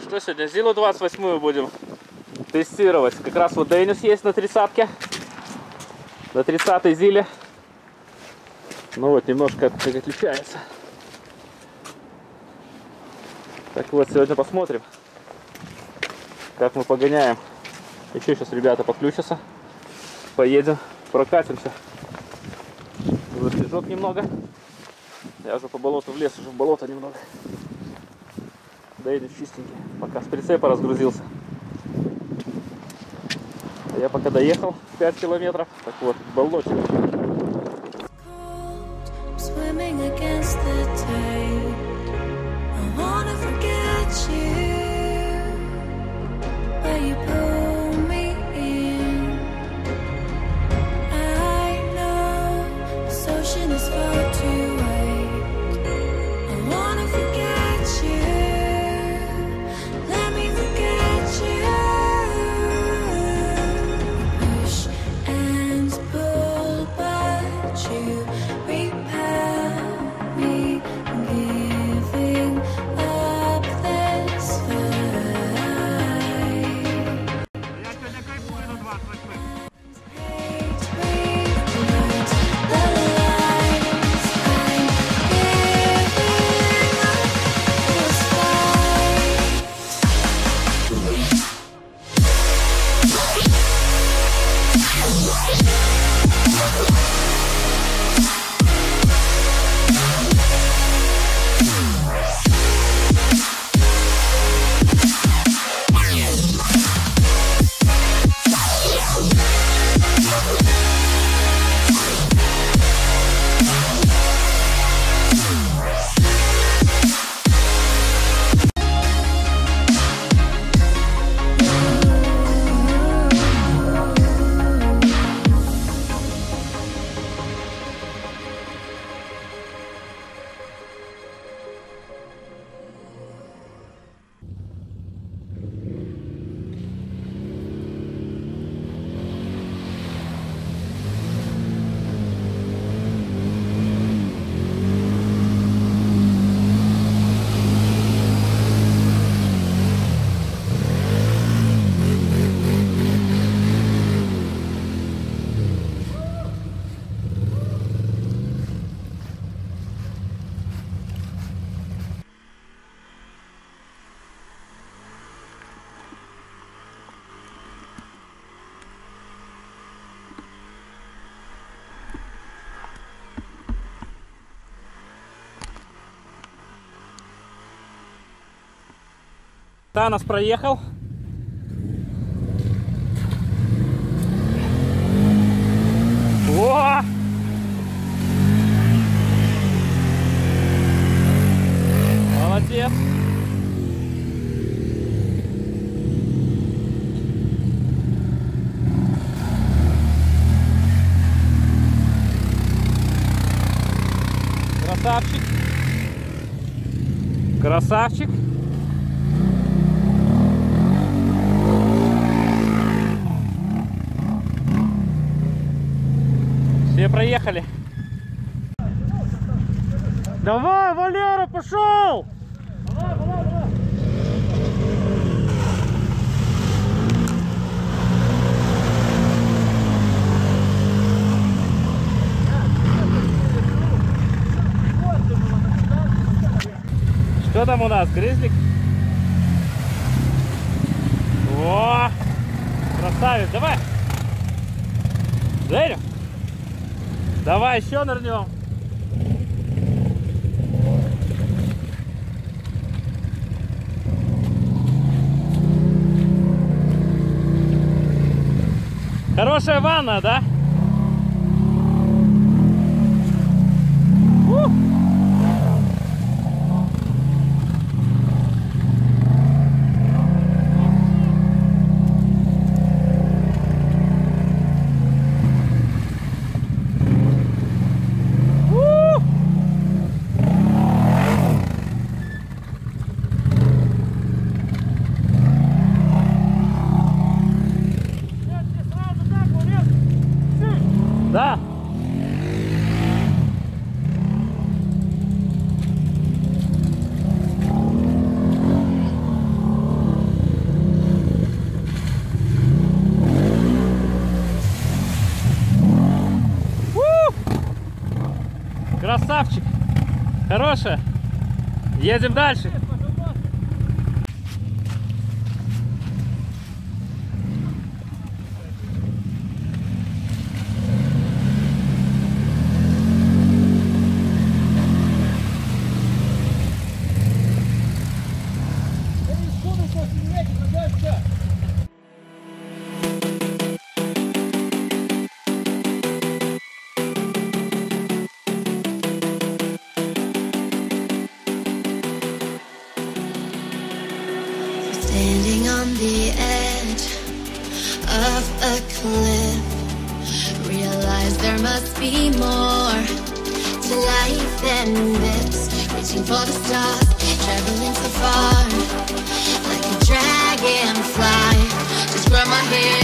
Что сегодня? Зилу 28 будем тестировать. Как раз вот Денис есть на тридцатке. На 30 зиле. Ну вот, немножко отличается. Так вот, сегодня посмотрим, как мы погоняем. Еще сейчас ребята подключатся. Поедем, прокатимся. Снежок немного. Я уже по болоту влез, уже в болото немного. Доедем чистенький. Пока с прицепа разгрузился. Я пока доехал 5 километров. Так вот, в болоте. Swimming against Танос проехал. О! Молодец. Красавчик. Красавчик. Все проехали. Давай, Валера, пошел! Что там у нас, грызлик? О, красавец, давай! Дверь? Давай еще нырнем. Хорошая ванна, да? Да. Красавчик. Хорошая. Едем дальше. Standing on the edge of a cliff, realize there must be more to life than this. Reaching for the stars, traveling so far, can fly. Just grab my hand.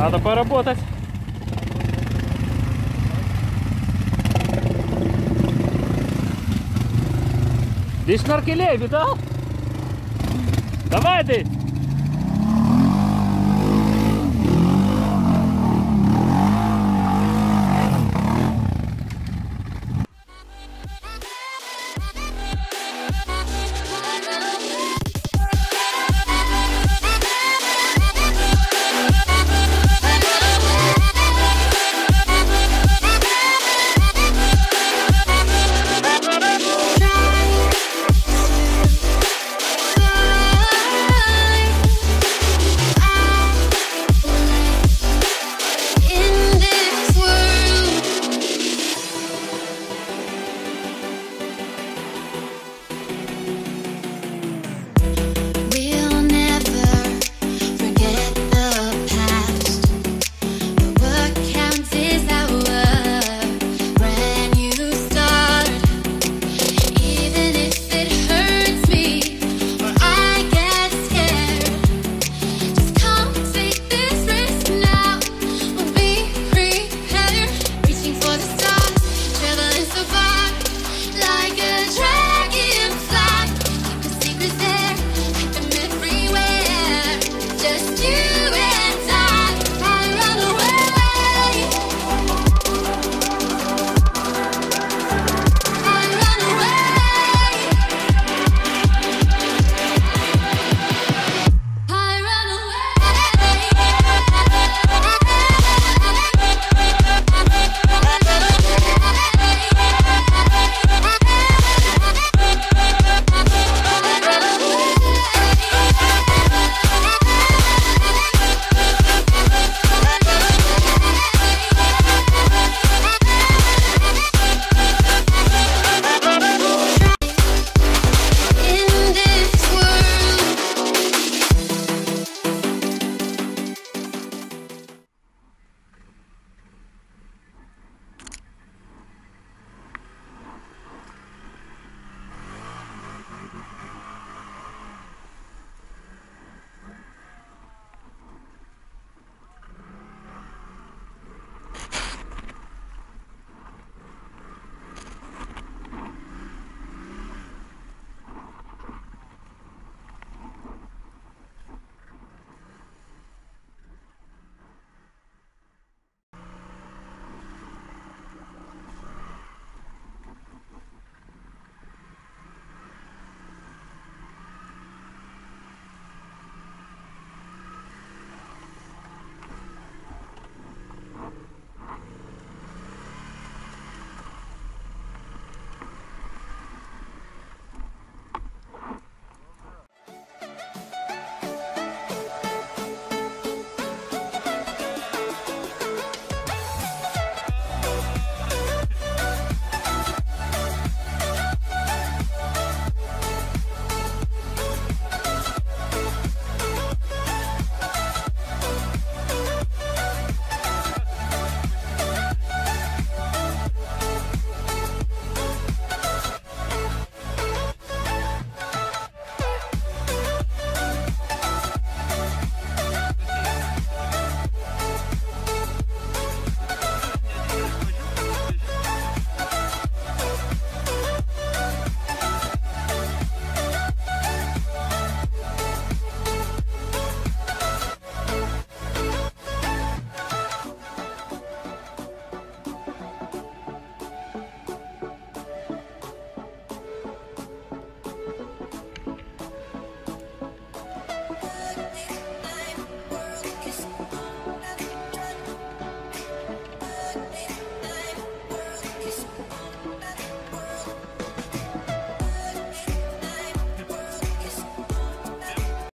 Надо поработать. Ты шнуркелей видал? Давай ты!